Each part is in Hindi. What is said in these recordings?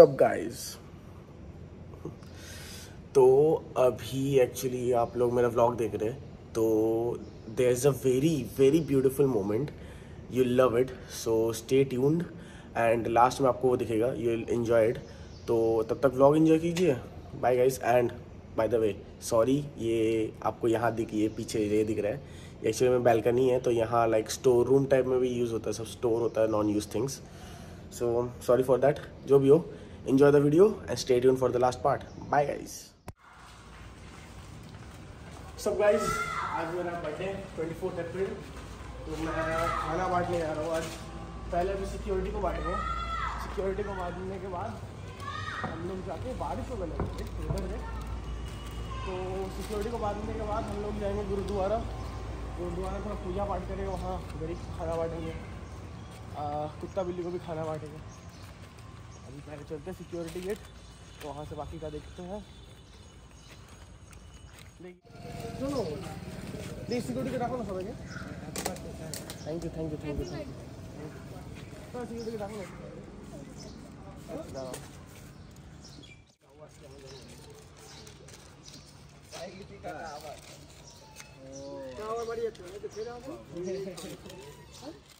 सब गाइस तो अभी एक्चुअली आप लोग मेरा व्लॉग देख रहे हैं तो there is a very very beautiful moment you love it so stay tuned and last में आपको वो दिखेगा. यू विल इन्जॉय इट तो तब तक व्लॉग इन्जॉय कीजिए. Bye guys and by the way sorry ये आपको यहाँ दिख, ये पीछे ये दिख रहा है. एक्चुअली में बैल्कनी है तो यहाँ लाइक स्टोर रूम टाइप में भी यूज़ होता है. सब स्टोर होता है non use things so sorry for that जो भी हो enjoy the video and stay tuned for the last part. Bye, guys. सब गाइस आज मेरा बर्थडे ट्वेंटी फोर्थ अप्रैल तो मैं खाना बांटने जा रहा हूँ आज। पहले अभी सिक्योरिटी को बांटेंगे सिक्योरिटी को बांटने के बाद हम लोग जाके बारिश में लगेंगे उधर में। तो सिक्योरिटी को बांधने के बाद हम लोग जाएँगे गुरुद्वारा। गुरुद्वारा थोड़ा पूजा पाठ करेंगे, वहाँ गरीब खाना बांटेंगे। कुत्ता बिल्ली को भी खाना बांटेंगे। पहले चलते हैं सिक्योरिटी गेट तो वहाँ से बाकी का देखते हैं। सुनो सिक्योरिटी गेट राखो ना सबै thank you thank you thank you thank you security gate राखो ना। रखो है।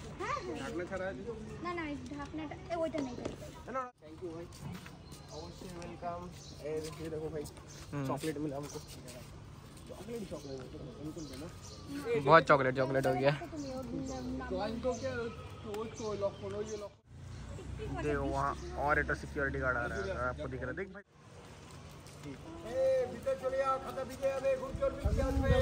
হ্যাঁ, হ্যাঁ। না না এই ঢাকনাটা এ, ওইটা নেই তাই। है ना थैंक यू भाई अवश्य वेलकम ये देखो भाई चॉकलेट मिला हमको चॉकलेट चॉकलेट बिल्कुल देना बहुत चॉकलेट चॉकलेट हो गया তো তুমি ওর নাম- देखो वहाँ और एक सिक्योरिटी गार्ड आ रहा है अगर आपको दिख रहा है देख भाई আচ্ছা,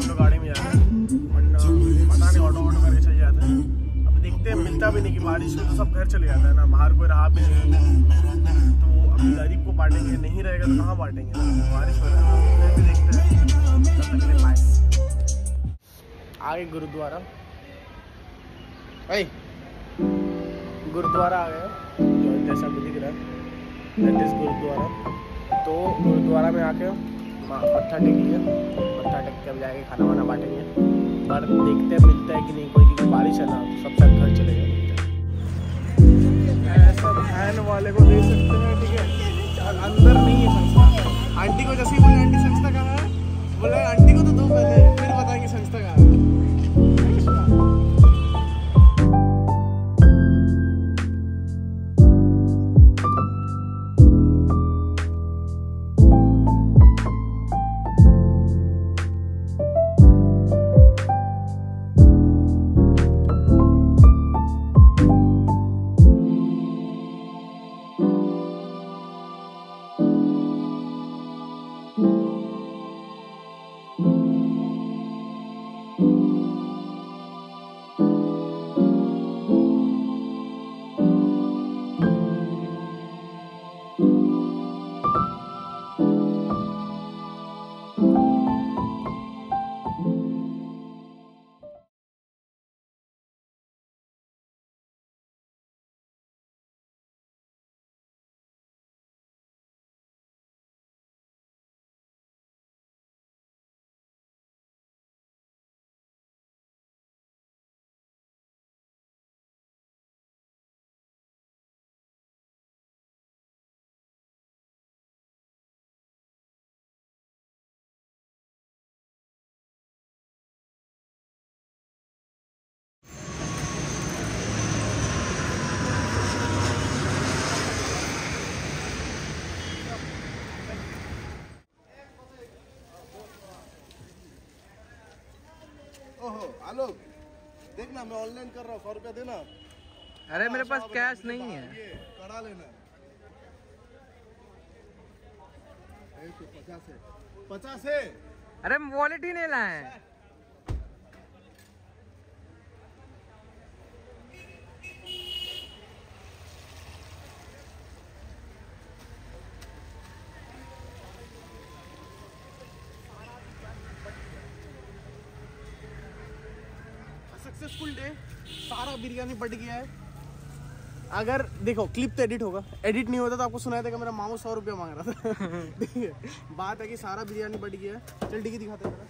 हम लोग गाड़ी में जा रहे हैं। पता नहीं ऑटो ऑटो करके चले जाते हैं। अब देखते हैं, मिलता भी नहीं कि बारिश में तो सब घर चले जाता है ना। बाहर कोई रहा भी नहीं। तो अभी गरीब को बांटेंगे, नहीं रहेगा तो कहाँ बांटेंगे बारिश हो रहा है। आगे गुरुद्वारा। गुरुद्वारा आ गया जैसा भी दिख रहा है। गुरुद्वारा। तो गुरुद्वारा में आके मत्था टेक लिया मत्था टेक के अब जाके खाना वाना बांटेंगे। पर देखते हैं, मिलता है कि नहीं, कोई क्योंकि बारिश है ना सब तक घर चले गए ऐसा वैन वाले को दे सकते हैं, ठीक है? अंदर नहीं है आलोक देखना मैं ऑनलाइन कर रहा हूँ सौ रुपया देना। अरे मेरे पास कैश नहीं है। करा लेना। पचास है। पचास है? अरे वॉलेट ही नहीं लाए सक्सेसफुल डे सारा बिरयानी बट गया है। अगर देखो क्लिप तो एडिट होगा। एडिट नहीं होता तो आपको सुनाया कि मेरा मामू सौ रुपया मांग रहा था। ठीक है, बात है कि सारा बिरयानी बट गया है। चल डिगी दिखाते हैं।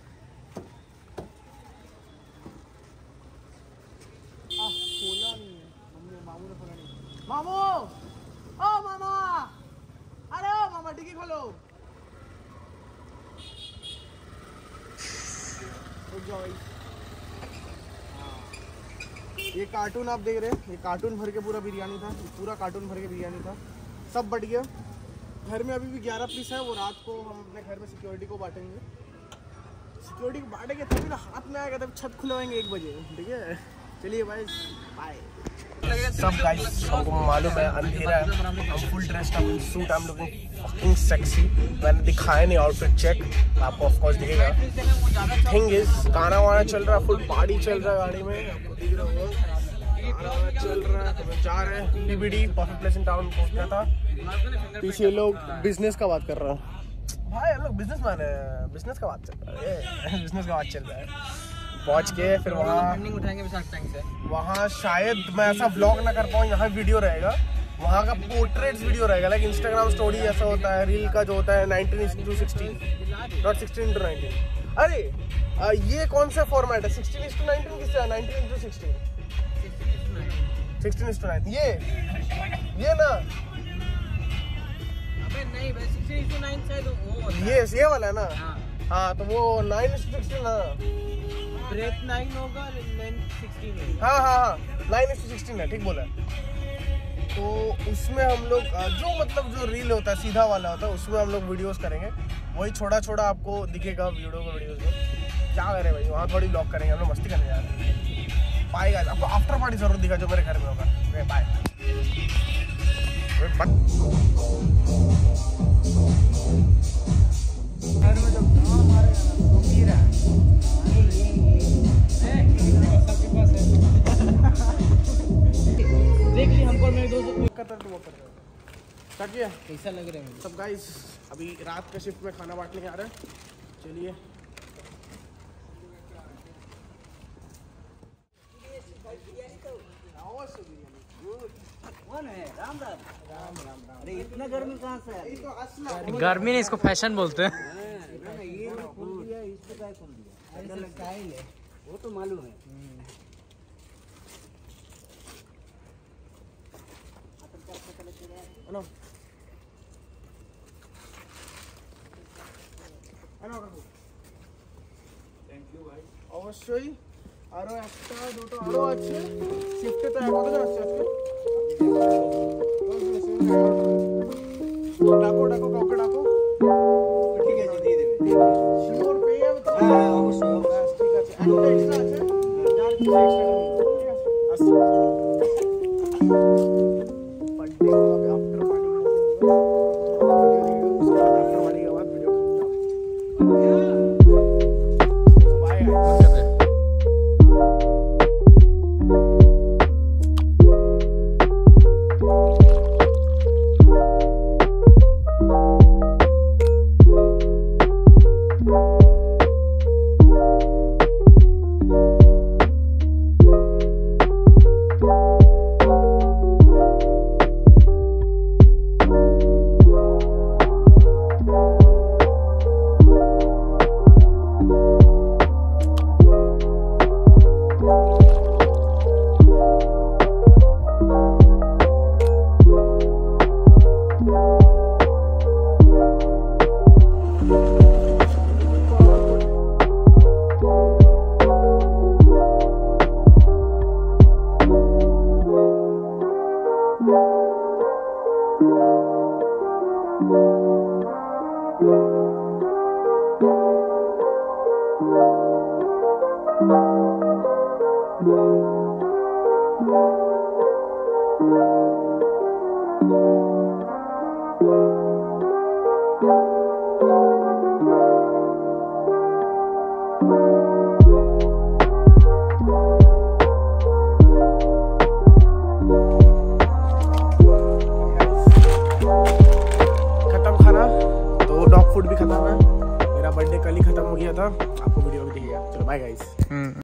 मामू ओ, मामा! अरे, ओ, मामा डिगी खोलो। रुक ये कार्टून आप देख रहे हैं। ये कार्टून भर के पूरा बिरयानी था। पूरा कार्टून भर के बिरयानी था। सब बट गया। घर में अभी भी ग्यारह पीस है। वो रात को हम अपने घर में सिक्योरिटी को बांटेंगे। सिक्योरिटी को बांटेंगे तभी ना हाथ में आएगा तब छत खुलवाएँगे एक बजे। ठीक है? चलिए भाई बाय सब गाइस हमको मालूम है, अंधेरा है। हम full dressed in suit am looking fucking sexy मैंने दिखाया नहीं आउटफिट चेक आपको ऑफ़ कोर्स दिखेगा। थिंग इज़ गाना वाना चल रहा है फुल पार्टी चल रहा है गाड़ी में। आपको दिख रहा होगा। चल रहा है हम जा रहे हैं। टाउन पहुँचना था लोग बिज़नेस का बात कर रहा है। भाई, हम लोग बिज़नेस मैन है। बिज़नेस का बात चल रहा है। बिज़नेस का बात चल रहा है। पहुँच के फिर वहाँ उठाएँगे विशाल टैंक से। वहाँ शायद मैं ऐसा व्लॉग ना कर पाऊँ यहाँ वीडियो रहेगा। वहाँ का पोर्ट्रेट्स वीडियो रहेगा लाइक इंस्टाग्राम स्टोरी ऐसा होता है रील का जो होता है nineteen to sixteen not sixteen to nineteen अरे आ, ये कौन सा फॉर्मेट है? सिक्सटीन टू नाइनटीन किससे nineteen to sixteen sixteen to nine ये ये ना। नहीं 16 9 वो ये ये वाला है ना। हाँ। हाँ तो वो नाइन सिक्सटीन ना ब्रेक 9 होगा लेंथ 16 है हाँ हाँ। ठीक बोला तो उसमें हम लोग जो मतलब जो रील होता है, सीधा वाला होता है, उसमें हम लोग वीडियोस करेंगे। वही छोटा छोटा आपको दिखेगा वीडियो को वीडियोस में। क्या करें भाई, वहाँ थोड़ी ब्लॉग करेंगे, हम लोग मस्ती करने जा रहे हैं। बाय गाइस आपको आफ्टर पार्टी ज़रूर दिखा, जो मेरे घर में होगा। बाय कैसा लग रहा है सब गाइस अभी रात के शिफ्ट में खाना बांटने आ रहे हैं चलिए गर्मी नहीं इसको फ़ैशन बोलते हैं ये खोल दिया इसको क्या खोल दिया ऐसा स्टाइल है वो तो मालूम है আনো আনো কাকু থ্যাংক ইউ ভাই অবশ্যই আরো একটা দুটো আরো আছে শিফটে তো কতজন আসছে আজকে ডাকো ডাকো কাউকে Geldik zaten. Geldik ekstra. Asıl.